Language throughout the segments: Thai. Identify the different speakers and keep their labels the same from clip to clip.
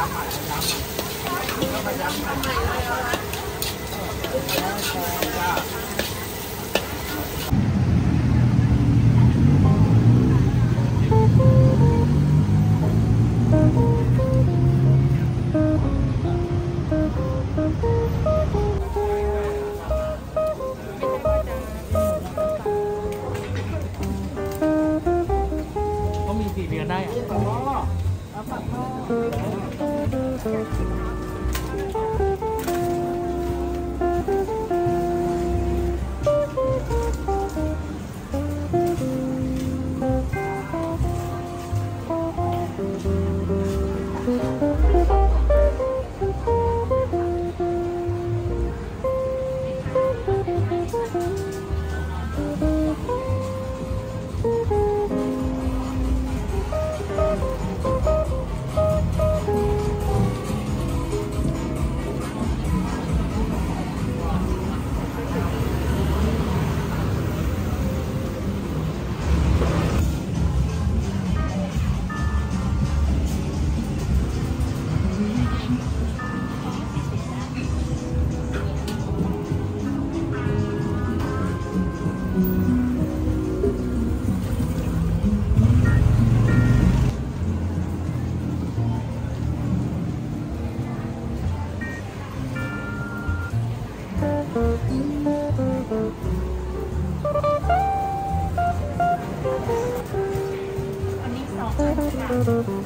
Speaker 1: ก็ ม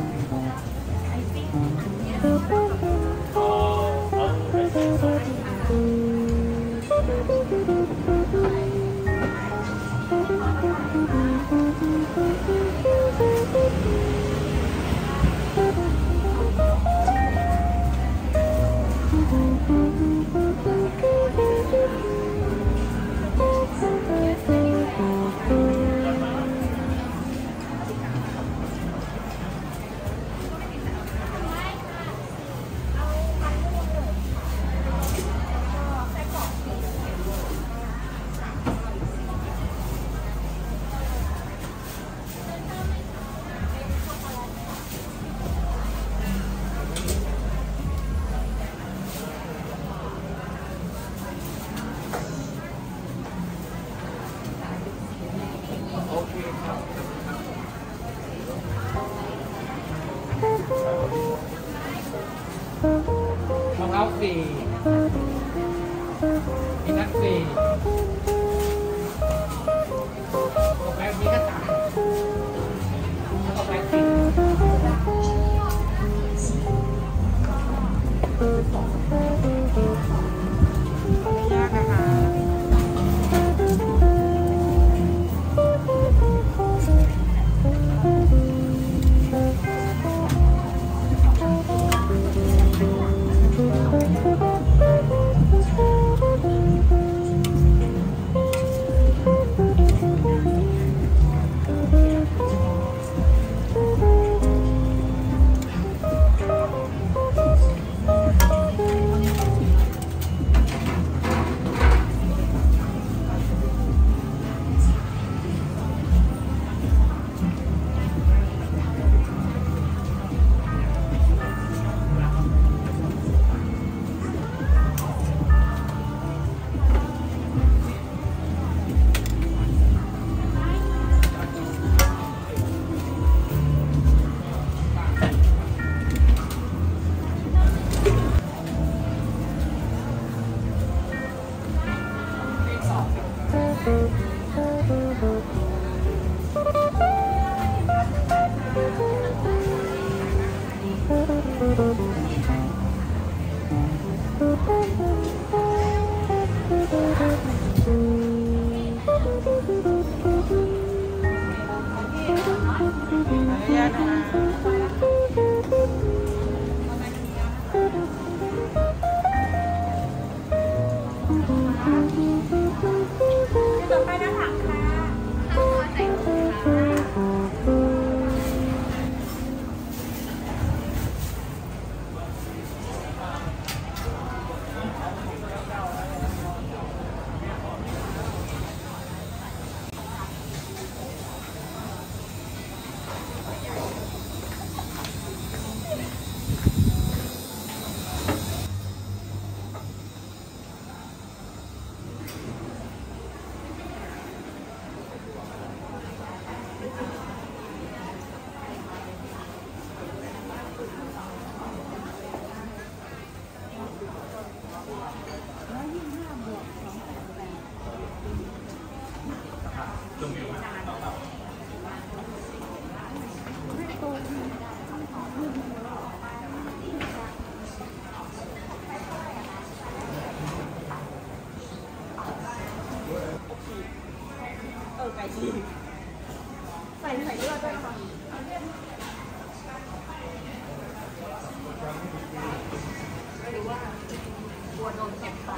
Speaker 1: มา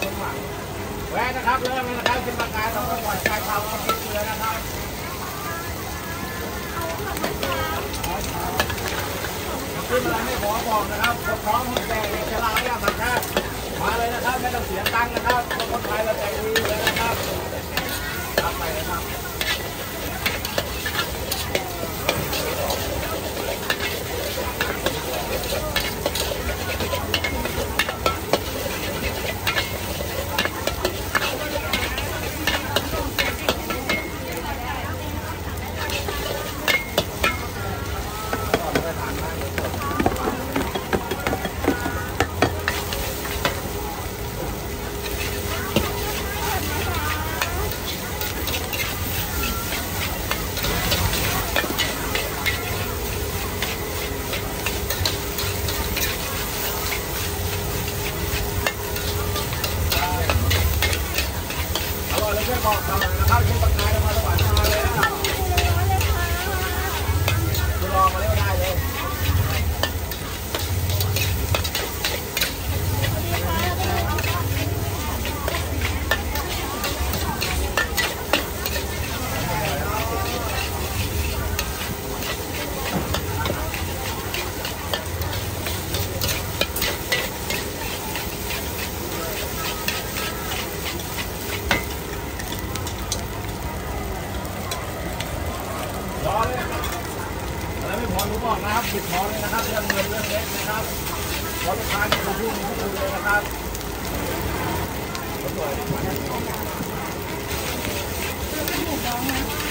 Speaker 2: ขอสมหวังสมหวังแวะนะครับเริ่มเลยนะครับกินปลากายต้องปล่อยชายเผาต้องกินเกลือนะครับขึ้นมาไม่ขอบอกนะครับคนท้อมคนแก่เด็กชราเนี่ยมันแค่มาเลยนะครับไม่ต้องเสียตังค์นะครับคนไทยเราใจดี อกนะครับติดท้อเลยนะครับเรื่องเงินเรื่องเล็กนะครับขอลูกค้าที่มาพูดทุกคนเลยนะครับ
Speaker 3: สว
Speaker 2: ย